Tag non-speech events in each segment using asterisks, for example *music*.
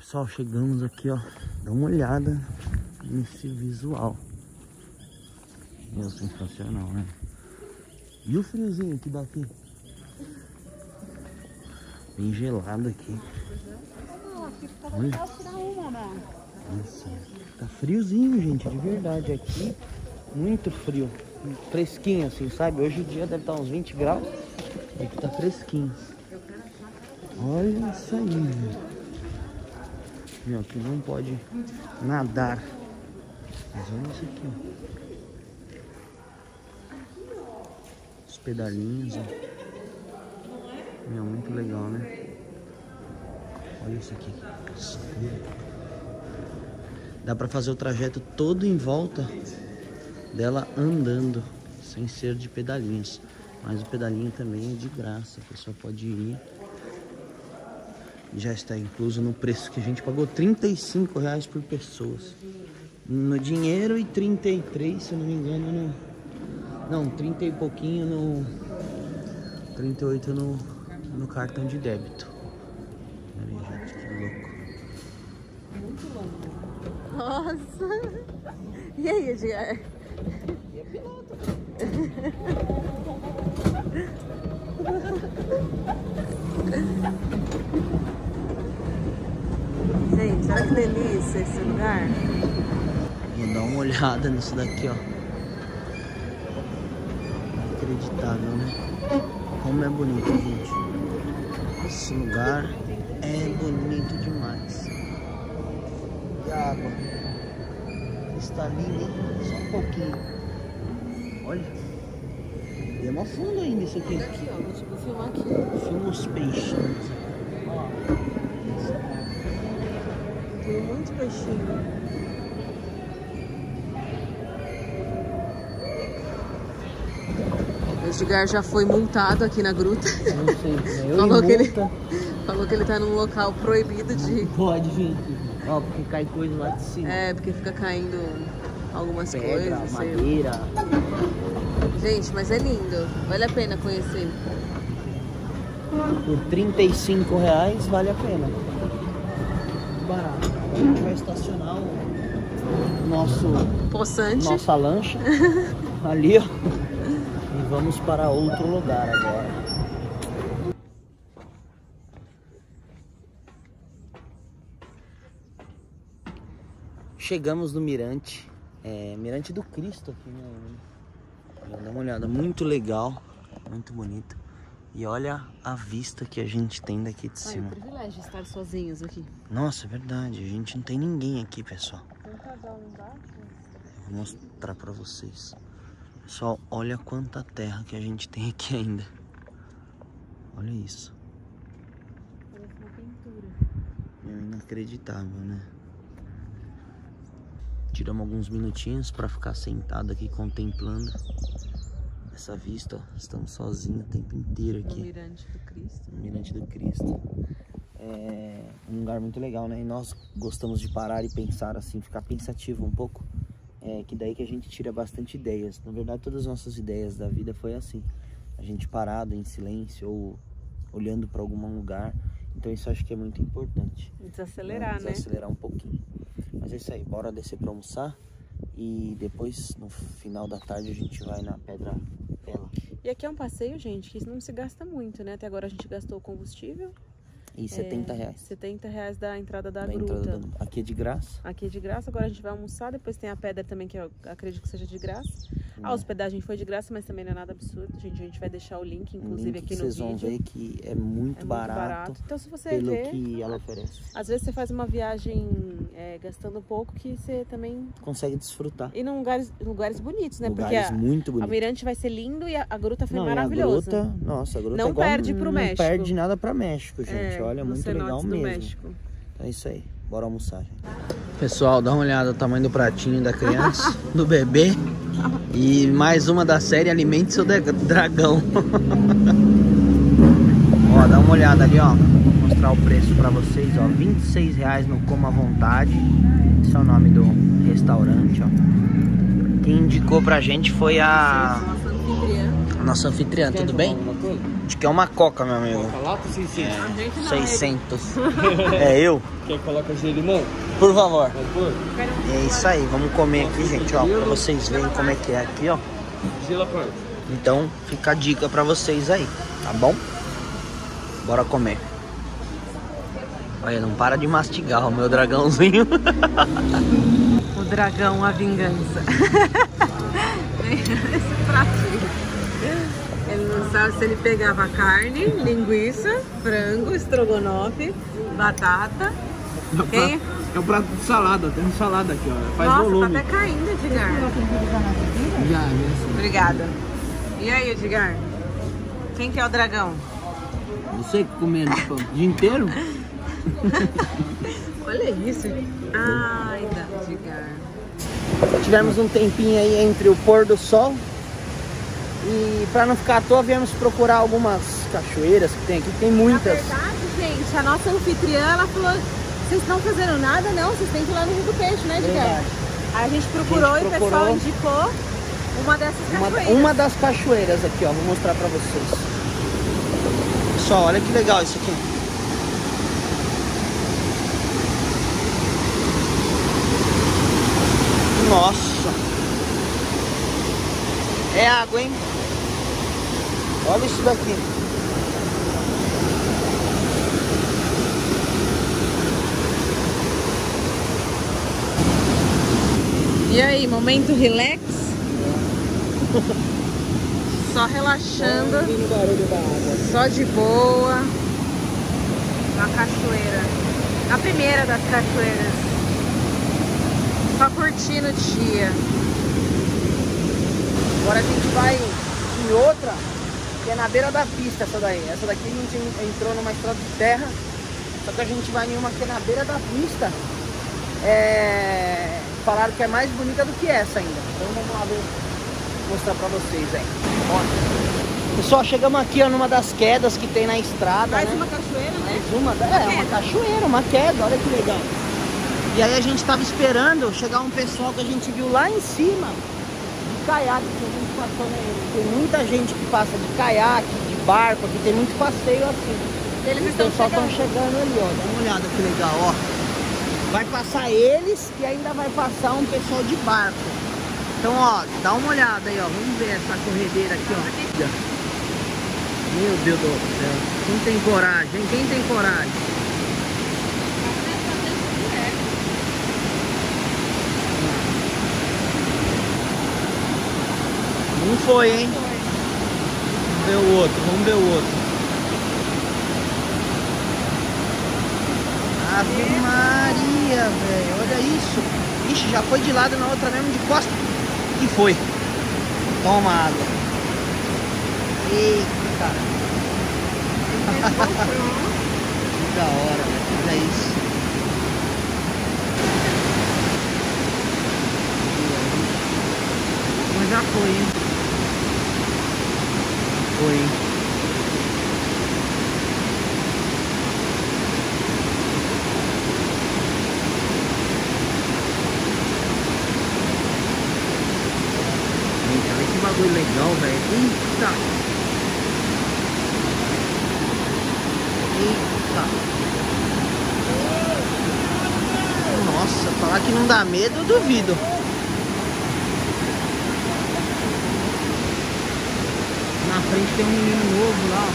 Pessoal, chegamos aqui, ó. Dá uma olhada nesse visual. Meu, sensacional, né? E o friozinho que dá aqui? Bem gelado aqui. Olha. Nossa, tá friozinho, gente, de verdade. Aqui, muito frio. Fresquinho, assim, sabe? Hoje o dia deve estar uns 20 graus. Aqui tá fresquinho. Olha isso aí, velho. Meu, aqui não pode nadar. Mas olha isso aqui, ó. Os pedalinhos, ó. Meu, muito legal, né? Olha isso aqui. Dá pra fazer o trajeto todo em volta dela andando, sem ser de pedalinhos. Mas o pedalinho também é de graça, a pessoa pode ir. Já está incluso no preço que a gente pagou, 35 reais por pessoas. No dinheiro e 33, se eu não me engano, no... Não, 30 e pouquinho no... 38 no, no cartão de débito. Olha aí, gente, que louco. Muito longo. Nossa! E aí, Edgar? E é piloto. *laughs* Olha que delícia esse lugar. Vou dar uma olhada nisso daqui, ó. Inacreditável, né? Como é bonito, gente. Esse lugar é bonito demais. E a água cristalina? Só um pouquinho. Olha. E é mó fundo ainda isso aqui. Aqui, ó, vou filmar aqui. Filma os peixinhos. Ó. Tem muito peixinho. O Edgar já foi multado aqui na gruta. Não sei, eu *laughs* Falou que ele- Falou que ele tá num local proibido de. Pode vir. Ó, porque cai coisa lá de cima. É, porque fica caindo algumas Pedra, coisas. sei madeira. Gente, mas é lindo. Vale a pena conhecer. Por 35 reais vale a pena. Barato. A gente vai estacionar o nosso, Poçante. nossa lancha *laughs* ali, ó. E vamos para outro lugar agora. Chegamos no Mirante. É, Mirante do Cristo aqui, né? Dá uma olhada, muito legal, muito bonito. E olha a vista que a gente tem daqui de Ai, o cima. privilégio estar sozinhos aqui. Nossa, é verdade, a gente não tem ninguém aqui, pessoal. Tem um casal embaixo. Eu vou mostrar pra vocês. Pessoal, olha quanta terra que a gente tem aqui ainda. Olha isso. Parece uma pintura. É inacreditável, né? Tiramos alguns minutinhos pra ficar sentado aqui contemplando essa vista. ó. Estamos sozinhos o tempo inteiro O aqui. Mirante do Cristo. Mirante do Cristo. É um lugar muito legal, né? E nós gostamos de parar e pensar assim, ficar pensativo um pouco. É que daí que a gente tira bastante ideias. Na verdade, todas as nossas ideias da vida foi assim. A gente parado em silêncio ou olhando para algum lugar. Então isso eu acho que é muito importante. Desacelerar, né? Desacelerar um pouquinho. Mas é isso aí, bora descer para almoçar. E depois, no final da tarde, a gente vai na Pedra E aqui é um passeio, gente, que não se gasta muito, né? Até agora a gente gastou o combustível. E 70 reais. 70 reais da entrada da, da gruta. entrada Aqui é de graça. Aqui é de graça, agora a gente vai almoçar, depois tem a pedra também, que eu acredito que seja de graça. A hospedagem foi de graça, mas também não é nada absurdo, gente. A gente vai deixar o link, inclusive, link aqui no vocês vídeo. vão ver que é muito, é muito barato, barato. Então, se você pelo ver, que ela oferece. às vezes você faz uma viagem é, gastando pouco, que você também. Consegue desfrutar. E em lugares, lugares bonitos, né? Lugares Porque a, muito a bonitos. Mirante vai ser lindo e a, a gruta foi Não, e a maravilhosa. gruta, nossa, a gruta Não é igual, perde pro não México. perde nada pra México, gente. É, Olha, nos muito legal do mesmo. México. Então é isso aí. Bora almoçar, gente. Pessoal, dá uma olhada no tamanho do pratinho da criança, *laughs* do bebê. E mais uma da série Alimente Seu Dra- Dragão. *laughs* ó, dá uma olhada ali, ó. Vou mostrar o preço pra vocês, ó. 26 reais no Coma à Vontade. Esse é o nome do restaurante, ó. Quem indicou pra gente foi a, Nossa anfitriã. a nossa anfitriã, tudo bem? Gente quer uma coca, meu amigo. Coca lata 600. A gente não, 600. *laughs* É eu? Quer que coloca gelo limão? Por favor. É isso aí, vamos comer aqui, gente, ó. Pra vocês verem como é que é aqui, ó. Gelo? Então, fica a dica pra vocês aí, tá bom? Bora comer. Olha, não para de mastigar o meu dragãozinho. *laughs* O dragão, a vingança. *laughs* Esse pratinho. Se ele pegava carne, linguiça, frango, estrogonofe, batata. Quem? É o prato de salada, tem salada aqui, ó. Faz Nossa, volume. tá até caindo, Edgar. Já, já sim. Obrigada. E aí, Edgar? Quem que é o dragão? Você que comendo o dia inteiro? *laughs* Olha isso. Ai, Edgar. Tivemos um tempinho aí entre o pôr do sol e pra não ficar à toa, viemos procurar algumas cachoeiras que tem aqui. Tem muitas. Na verdade, gente, a nossa anfitriã, ela falou, vocês estão fazendo nada? Não, vocês têm que ir lá no Rio do Peixe, né. Aí a gente procurou A gente e o pessoal procurou. indicou uma dessas Uma, cachoeiras. uma das cachoeiras aqui, ó. Vou mostrar pra vocês. Pessoal, olha que legal isso aqui. Nossa. É água, hein? Olha isso daqui. E aí, momento relax? *laughs* Só relaxando, só de boa. Na cachoeira. A primeira das cachoeiras. Só curtindo o dia. Agora a gente vai em outra, que é na beira da pista essa daí. Essa daqui a gente entrou numa estrada de terra, só que a gente vai em uma que é na beira da pista. É... Falaram que é mais bonita do que essa ainda. Então vamos lá ver, mostrar pra vocês aí. Ó. Pessoal, chegamos aqui ó, numa das quedas que tem na estrada, Mais né? uma cachoeira, né? Mais uma, é, uma queda. cachoeira, uma queda, olha que legal. E aí a gente tava esperando chegar um pessoal que a gente viu lá em cima de caiaque Tem muita gente que passa de caiaque, de barco, aqui tem muito passeio assim. Eles o estão pessoal estão chegando. chegando ali, ó. Dá uma olhada que legal, ó. Vai passar eles e ainda vai passar um pessoal de barco. Então, ó, dá uma olhada aí, ó. Vamos ver essa corredeira aqui, ó. Meu Deus do céu. Quem tem coragem, hein? Quem tem coragem? Não foi, hein? Vamos ver o outro, vamos ver o outro. Ave Maria, velho. Olha isso. Ixi, já foi de lado na outra mesmo de costa. E foi. Toma água. Eita. que *laughs* da hora, velho. Olha isso. Mas já foi, hein? Foi, bagulho legal, velho. Eita! Eita! Nossa, falar que não dá medo, eu duvido. Na frente tem um menino novo lá.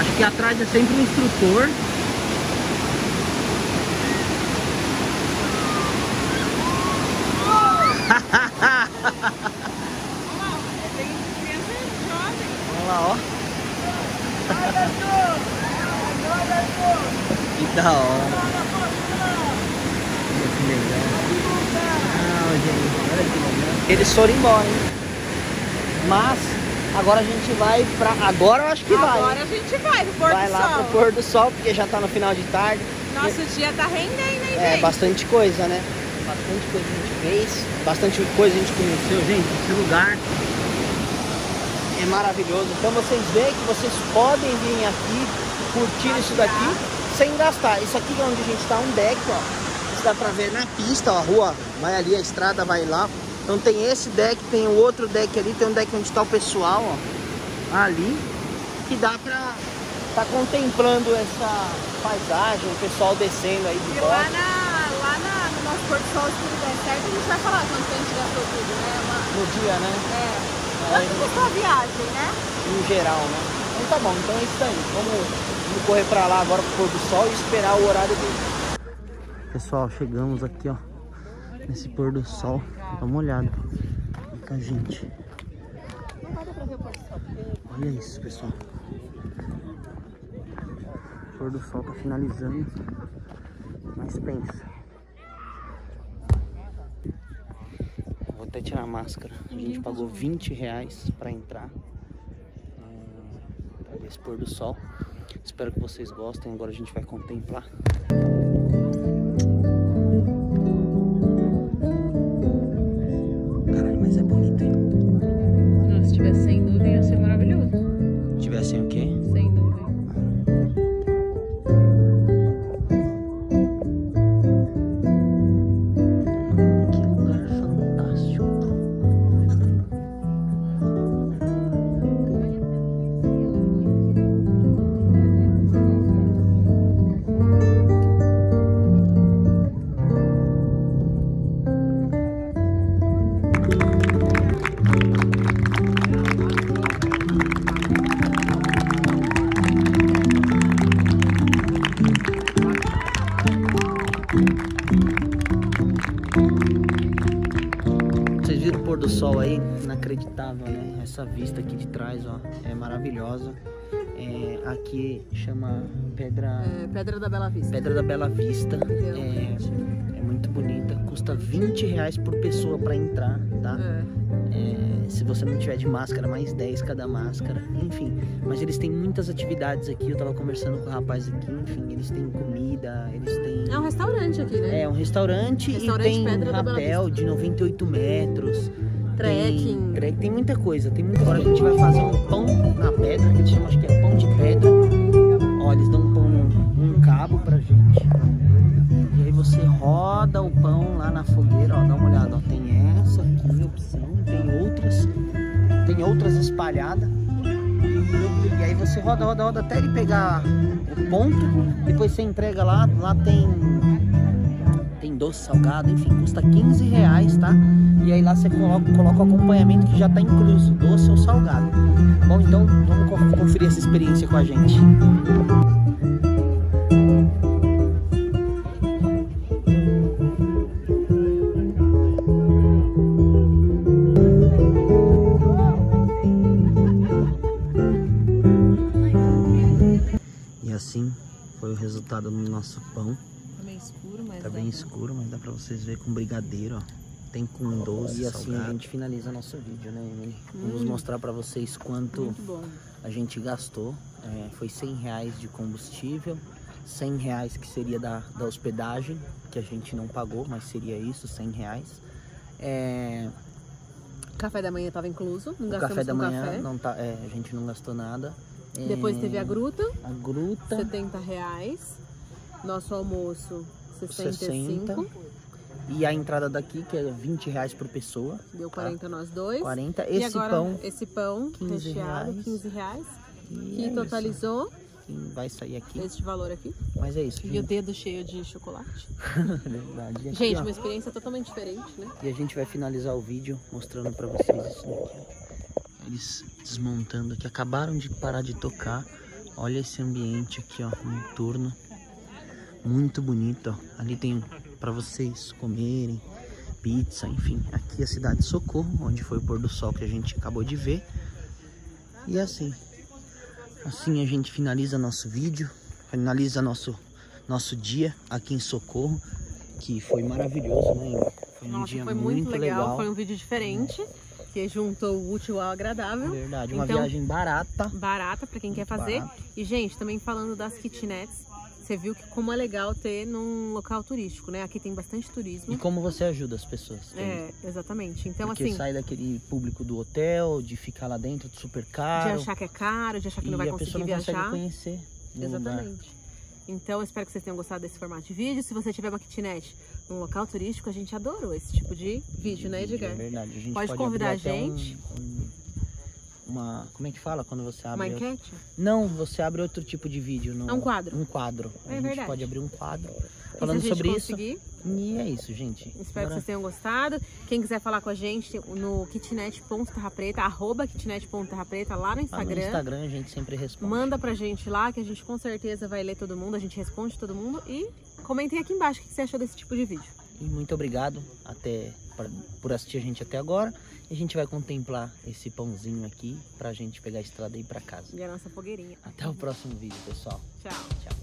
Acho que atrás é sempre um instrutor. Olha lá, ó. Que da hora. Olha que legal. Ah, gente, olha que legal. Eles foram embora, hein? Mas agora a gente vai pra. Agora eu acho que vai. Agora a gente vai pro pôr vai do lá sol. pro pôr do sol, porque já tá no final de tarde. Nosso dia tá rendendo, hein, É, gente? bastante coisa, né? Bastante coisa a gente fez, bastante coisa a gente conheceu, gente. Esse lugar é maravilhoso. Então vocês veem que vocês podem vir aqui, curtir isso daqui, sem gastar. Isso aqui é onde a gente tá, um deck, ó. Isso dá pra ver na pista, ó, a rua vai ali, a estrada vai lá. Então tem esse deck, tem o outro deck ali, tem um deck onde tá o pessoal, ó. Ali, que dá pra tá contemplando essa paisagem, o pessoal descendo aí de E volta. lá, na, lá na, no nosso Porto Sol, se tudo der certo, a gente vai falar quanto a gente gastou tudo, né? Uma, No dia, né? é. Quanto custou a viagem, né? Em geral, né? Então tá bom, então é isso aí. Vamos, vamos correr pra lá agora pro pôr do sol e esperar o horário dele. Pessoal, chegamos aqui, ó. Nesse pôr do sol. Dá uma olhada. Olha com a gente. Olha isso, pessoal. O pôr do sol tá finalizando. Mas pensa. Vou até tirar a máscara. A gente pagou 20 reais pra entrar. É, pra ver esse pôr do sol. Espero que vocês gostem. Agora a gente vai contemplar. Inacreditável, né? Essa vista aqui de trás, ó, é maravilhosa. É, aqui chama Pedra, É, Pedra da Bela Vista. Pedra da Bela Vista. É, é muito bonita. Custa 20 reais por pessoa pra entrar, tá? É. É, se você não tiver de máscara, mais 10 cada máscara. Enfim, mas eles têm muitas atividades aqui. Eu tava conversando com o rapaz aqui. Enfim, eles têm comida, eles têm. É um restaurante aqui, né? É um restaurante, Restaurante e tem Pedra rapel de 98 metros. Trekking. Tem, tem muita coisa, tem muita Agora a gente vai fazer um pão na pedra, que eles chamam, acho que é pão de pedra. Ó, eles dão um pão, um cabo pra gente. E aí você roda o pão lá na fogueira, ó, dá uma olhada, ó. Tem essa aqui, opção, tem outras. Tem outras espalhadas. E aí você roda, roda, roda até ele pegar o ponto. Depois você entrega lá, lá tem doce salgado, enfim, custa 15 reais, tá? E aí lá você coloca, coloca o acompanhamento que já tá incluso, doce ou salgado. Bom, então vamos co- conferir essa experiência com a gente. E assim foi o resultado do nosso pão. Tá escuro, mas Tá dá bem pra- escuro, mas dá pra vocês ver com brigadeiro, ó. Tem com doce, E assim a gente finaliza nosso vídeo, né, Emily? Vamos mostrar pra vocês quanto a gente gastou. É, foi 100 reais de combustível, 100 reais que seria da, da hospedagem, que a gente não pagou, mas seria isso, 100 reais. É, Café da manhã tava incluso, não o gastamos café da com manhã, café. Não tá, é, a gente não gastou nada. É, Depois teve a gruta, A gruta, 70 reais. Nosso almoço, 65. 60. E a entrada daqui, que é 20 reais por pessoa. Deu 40 nós dois. 40. e Esse agora pão esse pão 15 recheado, reais. 15 reais. e Que é isso. totalizou Que vai sair aqui. este valor aqui. Mas é isso. E o gente. dedo cheio de chocolate. *laughs* Verdade. E aqui, Gente, ó, uma experiência totalmente diferente, né? E a gente vai finalizar o vídeo mostrando pra vocês isso daqui. Eles desmontando aqui. Acabaram de parar de tocar. Olha esse ambiente aqui, ó, noturno. Muito bonito, ó. Ali tem pra vocês comerem pizza, enfim. Aqui é a cidade de Socorro, onde foi o pôr do sol que a gente acabou de ver. E assim, assim a gente finaliza nosso vídeo, finaliza nosso nosso dia aqui em Socorro, que foi maravilhoso, né? Foi um Nossa, dia foi muito, legal. Foi um vídeo diferente, que juntou o útil ao agradável. Verdade, uma Então- viagem barata. Barata pra quem quer fazer. Barato. E, gente, também falando das kitnets, você viu que como é legal ter num local turístico, né? Aqui tem bastante E turismo. como você ajuda as pessoas? também? É, exatamente. Então, Porque assim, sai daquele público do hotel, de ficar lá dentro super de caro. achar que é caro, de achar que não e vai conseguir não consegue viajar. conhecer. no lugar. Exatamente. Então, eu espero que vocês tenham gostado desse formato de vídeo. Se você tiver uma kitnet num local turístico, a gente adorou esse tipo de vídeo, né, Edgar? É verdade. A gente Pode pode, convidar a até um- gente. um- uma. Como é que fala quando você abre? Uma outro- enquete? Não, você abre outro tipo de vídeo. No... É um quadro. Um quadro. É a gente verdade. pode abrir um quadro falando sobre conseguir, isso. E é isso, gente. Espero que Agora- vocês tenham gostado. Quem quiser falar com a gente no kitnet.terrapreta, arroba kitnet.terrapreta, lá no Instagram. no Instagram a gente sempre responde. Manda pra gente lá, que a gente com certeza vai ler todo mundo, a gente responde todo mundo. E comentem aqui embaixo o que você achou desse tipo de vídeo. E muito obrigado até por, por assistir a gente até agora. E a gente vai contemplar esse pãozinho aqui pra gente pegar a estrada e ir pra casa. E a nossa fogueirinha. Até o próximo vídeo, pessoal. Tchau. Tchau.